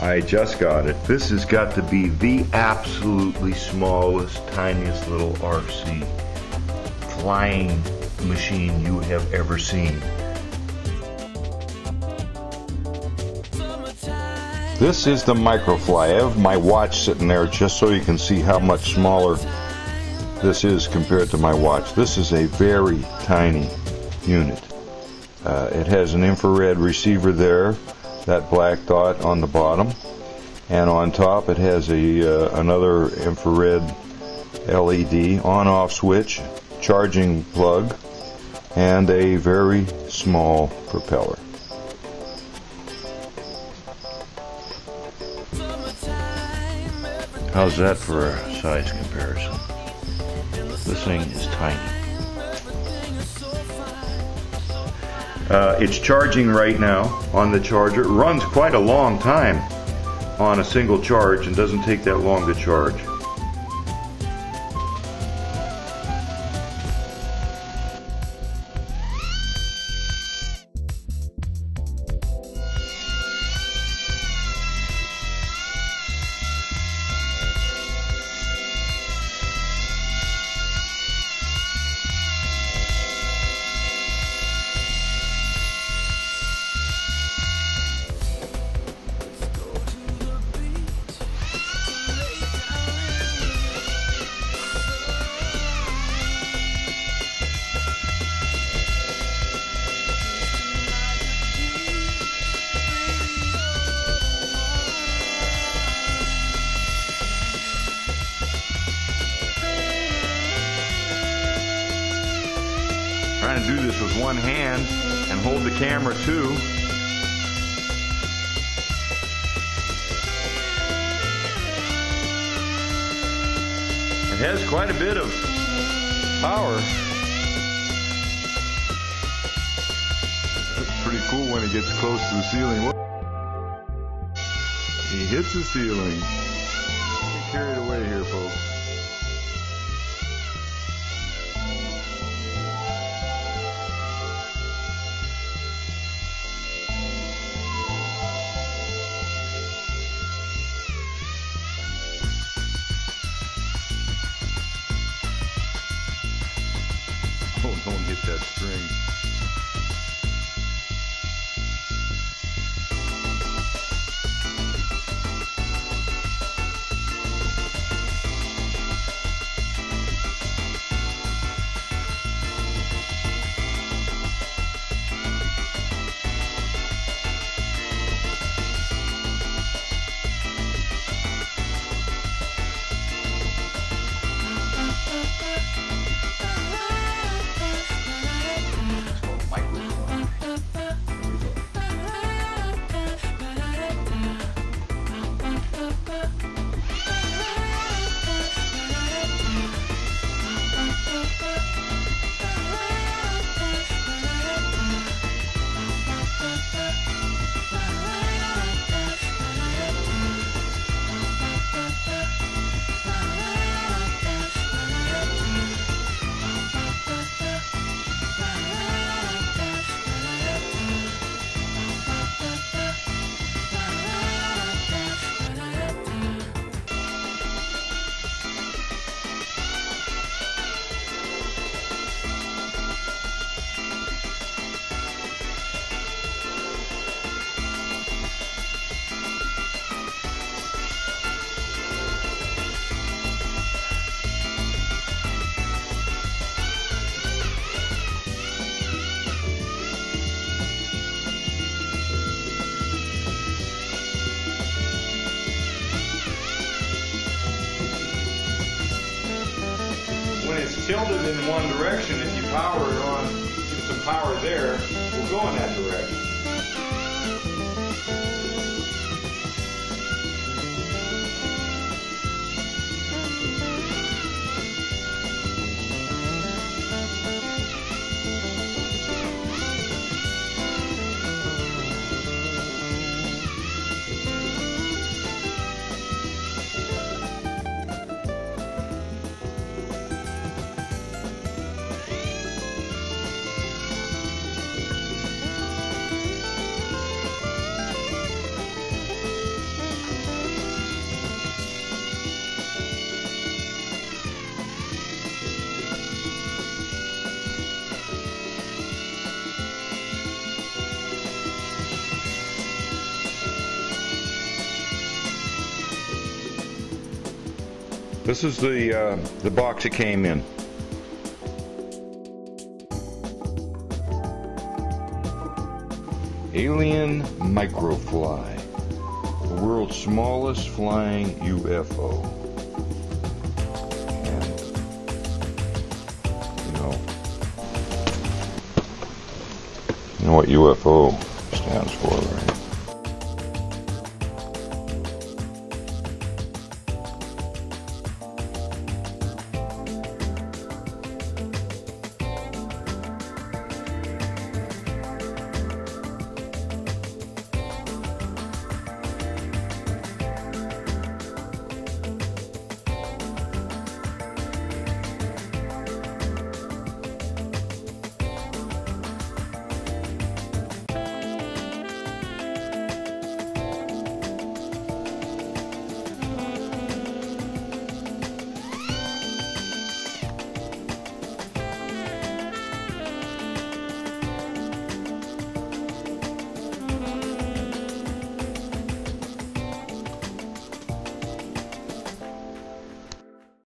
I just got it. This has got to be the absolutely smallest, tiniest little RC flying machine you have ever seen. This is the Microfly. I have my watch sitting there just so you can see how much smaller this is compared to my watch. This is a very tiny unit. Uh, it has an infrared receiver there, that black dot on the bottom, and on top it has a uh, another infrared LED on-off switch, charging plug, and a very small propeller. How's that for a size comparison? This thing is tiny. Uh, it's charging right now on the charger. It runs quite a long time on a single charge and doesn't take that long to charge. Trying to do this with one hand and hold the camera too. It has quite a bit of power. It's pretty cool when it gets close to the ceiling. He hits the ceiling. Get carried away here, folks. String. Tilted in one direction, if you power it on, give some power there, we'll go in that direction. This is the uh, the box it came in. Alien Microfly, the world's smallest flying UFO. And, you know, you know what UFO stands for, right?